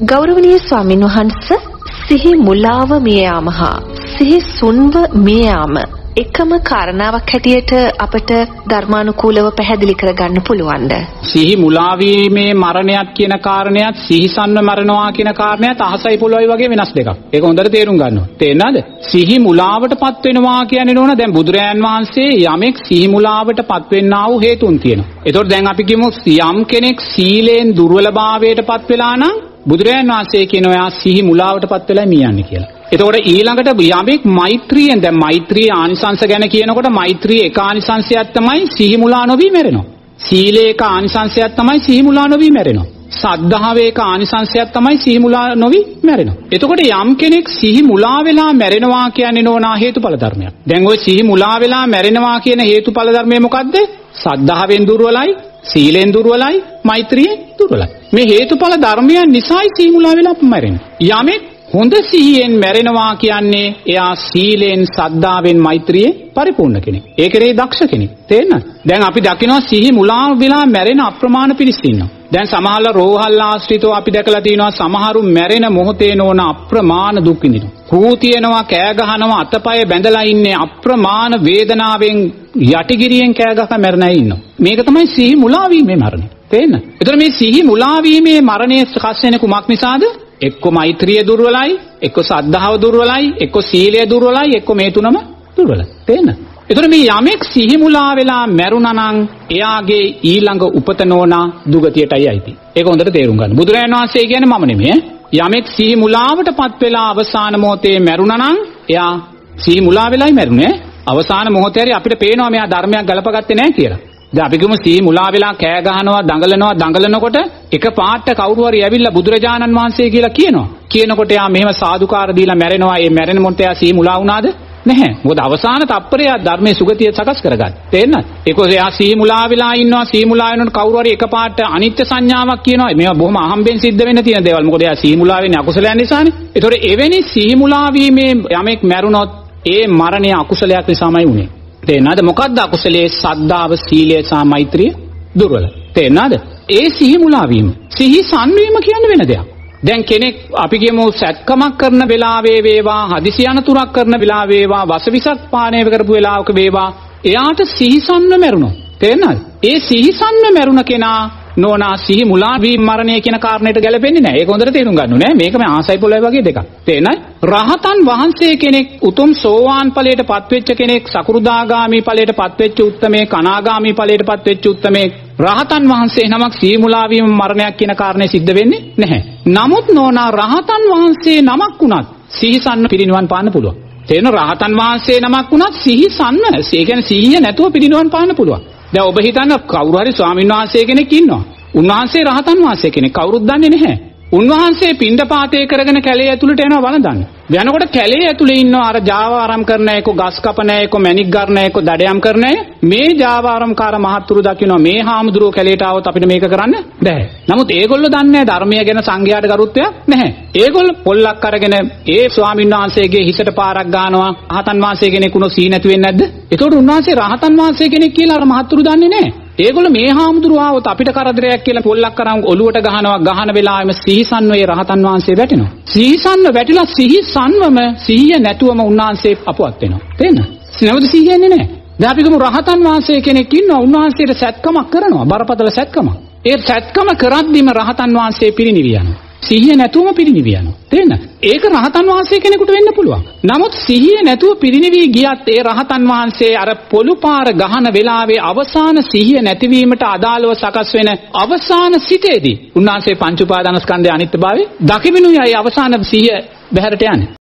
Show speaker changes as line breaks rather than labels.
ගෞරවනීය ස්වාමින් වහන්ස සිහි මුලාව මිය යාම හා සිහි සුන්ව මිය යාම එකම කාරණාවක් හැටියට අපට ධර්මානුකූලව පැහැදිලි කරගන්න පුළුවන්ද?
සිහි මුලාවීමේ මරණයක් කියන කාරණයත් සිහිසන්ව මරණවා කියන කාරණයත් අහසයි පොළොවයි වගේ වෙනස් දෙකක්. ඒක හොඳට තේරුම් ගන්න ඕනේ. තේරෙනවද? සිහි මුලාවටපත් වෙනවා කියන්නේ නෝන දැන් බුදුරයන් වහන්සේ යමෙක් සිහි මුලාවටපත් වෙන්නා වූ හේතුන් තියෙනවා. ඒතකොට දැන් අපි කියමු යම් කෙනෙක් සීලෙන් දුර්වලභාවයටපත් වෙලා නම් බුදුරයන් වහන්සේ කියනවා එයා සිහි මුලාවටපත් වෙලා මියන්නේ කියලා. එතකොට ඊළඟට යමෙක් මෛත්‍රියෙන් දැන් මෛත්‍රී ආනිසංස ගැන කියනකොට මෛත්‍රී එක ආනිසංසයක් තමයි සිහි මුලා නොවි මැරෙනවා. සීලේ එක ආනිසංසයක් තමයි සිහි මුලා නොවි මැරෙනවා. සද්ධාවේ එක ආනිසංසයක් තමයි සිහි මුලා නොවි මැරෙනවා. එතකොට යම් කෙනෙක් සිහි මුලා වෙලා මැරෙනවා කියන්නේ නෝනා හේතුඵල ධර්මයක්. දැන් ওই සිහි මුලා වෙලා මැරෙනවා කියන හේතුඵල ධර්මය මොකද්ද? සද්ධාවෙන් දුර්වලයි, සීලෙන් දුර්වලයි, මෛත්‍රියෙන් දුර්වලයි. මේ හේතුඵල ධර්මයන් නිසායි සිහි මුලා වෙලා මැරෙන්නේ. යමෙක් හොඳ සිහියෙන් මැරෙනවා කියන්නේ එයා සීලෙන් සද්ධාවෙන් මෛත්‍රියෙන් පරිපූර්ණ කෙනෙක්. ඒ කෙරේ දක්ෂ කෙනෙක්. තේරෙනවද? දැන් අපි දකිනවා සිහි මුලා වෙලා මැරෙන අප්‍රමාණ පිරිස් ඉන්නවා. දැන් සමහරවල් රෝහල් ආශ්‍රිතව අපි දැකලා තියෙනවා සමහරු මැරෙන මොහොතේ නොවන අප්‍රමාණ දුක් විඳිනවා. කූ තියනවා කෑ ගහනවා අතපය බැඳලා ඉන්නේ අප්‍රමාණ වේදනාවෙන් යටිගිරියෙන් කෑ ගහ මැරෙන අය ඉන්නවා. මේක තමයි සිහි මුලා වීමේ මරණය. තේරෙනවද? එතන මේ සිහි මුලා වීමේ මරණය සකස් වෙන්නේ කුමක් නිසාද? එක්ක මෛත්‍රිය දුර්වලයි, එක්ක සද්ධාව දුර්වලයි, එක්ක සීලය දුර්වලයි, එක්ක මේ තුනම දුර්වලයි. තේන්න? එතකොට මේ යමෙක් සිහි මුලා වෙලා මැරුණා නම් එයාගේ ඊළඟ උපත නෝනා දුගතියටයි අයිති. ඒක හොඳට තේරුම් ගන්න. බුදුරජාණන් වහන්සේ කියන්නේ මම නෙමෙයි. යමෙක් සිහි මුලාවටපත් වෙලා අවසාන මොහොතේ මැරුණා නම් එයා සිහි මුලා වෙලයි මැරුණේ. අවසාන මොහොතේ හරි අපිට පේනවා මෙයා ධර්මයක් ගලපගත්තේ නැහැ කියලා. දැන් අපි කිව්වම සී මුලා වෙලා කෑ ගහනවා දඟලනවා දඟලනකොට එක පාට කවුරු හරි ඇවිල්ලා බුදුරජාණන් වහන්සේ කියලා කියනවා. කියනකොට යා මෙහෙම සාදුකාර දීලා මැරෙනවා. ඒ මැරෙන මොහොතේ යා සී මුලා වුණාද? නැහැ. මොකද අවසාන තප්පරය ධර්මයේ සුගතිය සකස් කරගන්න. තේරෙනවද? ඒකෝස එයා සී මුලා වෙලා ඉන්නවා. සී මුලා වෙනකොට කවුරු හරි එක පාට අනිත්‍ය සංඥාවක් කියනවා. මේවා බොහොම අහම්බෙන් සිද්ධ වෙන්න තියෙන දේවල්. මොකද එයා සී මුලා වෙන්නේ අකුසලයන් නිසානේ. ඒතකොට එවැනි සී මුලා වීමේ යමෙක් මැරුණොත් ඒ මරණය අකුසලයක් නිසාමයි උනේ. තේරෙනවද? මොකද්ද අකුසලයේ සද්ධාව සීලය සහ මෛත්‍රිය? දුර්වල. තේරෙනවද? ඒ සිහි මුලා වීම. සිහි සංවීම කියන්නේ වෙන දෙයක්. දැන් කෙනෙක් අපි කියමු සැත්කමක් කරන වෙලාවේ වේවා හදිසි අනතුරක් කරන වෙලාවේ වේවා වසවිසක් පානය කරපු වෙලාවක වේවා එයාට සිහිසන්ව මැරුණා තේරෙනවද? ඒ සිහිසන්ව මැරුණ කෙනා නෝනා සිහි මුලා වී මරණය කියන කාරණයට ගැලපෙන්නේ නැහැ. ඒක හොඳට තේරුම් ගන්න ඕනේ. මේක මේ ආසයි පොළොවේ වගේ දෙකක්. තේරෙනවද? රහතන් වහන්සේ කෙනෙක් උතුම් සෝවාන් ඵලයට පත්වෙච්ච කෙනෙක් සකුරුදාගාමි ඵලයට පත්වෙච්ච උත්තමේ කනාගාමි ඵලයට පත්වෙච්ච උත්තමේ රහතන් වහන්සේ නමක් සිහි මුලා වීම මරණයක් කියන කාරණේ සිද්ධ වෙන්නේ නැහැ. නමුත් නෝනා රහතන් වහන්සේ නමක් වුණත් සිහිසන්න පිරිනිවන් පාන්න පුළුවන්. තේන රහතන් වහන්සේ නමක් වුණත් සිහිසන්න ඒ කියන්නේ සිහිය නැතුව පිරිනිවන් පාන්න පුළුවන්. දැන් ඔබ හිතන්න කවුරු හරි ස්වාමීන් වහන්සේ කෙනෙක් ඉන්නවා. උන්වහන්සේ රහතන් වහන්සේ කෙනෙක් කවුරුත් දන්නේ නැහැ. උන්වහන්සේ පින්ඩපාතේ කරගෙන කැලේ ඇතුළට යනවා වළඳන්න. යනකොට කැලේ ඇතුලේ ඉන්නවා අර ජාවාරම් කරන අය, ගස් කපන අය, මැණික් ගන්න අය, දඩයම් කරන අය. මේ ජාවාරම්කාර මහත්තුරු දකිනවා මේ හාමුදුරුවෝ කැලේට ආවොත් අපිට මේක කරන්න බෑ. නමුත් ඒගොල්ලෝ දන්නේ ධර්මය ගැන සංඝයාට ගරුත්වයක් නැහැ. ඒගොල්ලෝ පොල්ලක් අරගෙන ඒ ස්වාමීන් වහන්සේගේ හිසට පාරක් ගන්නවා. රහතන් වහන්සේ කෙනෙක් උනෝ සී නැති වෙන්නේ නැද්ද? ඒතකොට උන්වහන්සේ රහතන් වහන්සේ කෙනෙක් කියලා අර මහත්තුරු දන්නේ නැහැ. ඒගොල්ලෝ මේ හාමුදුරුවෝ ආවොත් අපිට කරදරයක් කියලා පොල්ලක් කරන් ඔලුවට ගහනවා ගහන වෙලාවෙම සිහිසන්ව ඒ රහතන් වහන්සේ වැටෙනවා. සිහිසන්ව වැටිලා සිහිසන්වම සිහිය නැතුවම උන්වහන්සේ අපවත් වෙනවා. තේන්න? නැවත සිහිය එන්නේ නැහැ. දැන් අපි ගමු රහතන් වහන්සේ කෙනෙක් ඉන්නවා උන්වහන්සේට සත්කමක් කරනවා බරපතල සත්කමක්. ඒ සත්කම කරද්දිම රහතන් වහන්සේ පිරිනිවි යනවා. සිහිය නැතුවම පිරිනිවි යනවා. තේරෙනවද? ඒක රහතන් වහන්සේ කෙනෙකුට වෙන්න පුළුවන්. නමුත් සිහිය නැතුව පිරිනිවි ගියත් ඒ රහතන් වහන්සේ අර පොළු පාර ගහන වෙලාවේ අවසාන සිහිය නැතිවීමට අදාළව සකස් වෙන අවසාන සිටේදී උන්වහන්සේ පංච උපාදානස්කන්ධයේ අනිත්‍යභාවය දකිමිනුයි අවසාන සිහිය බහැරට යන්නේ.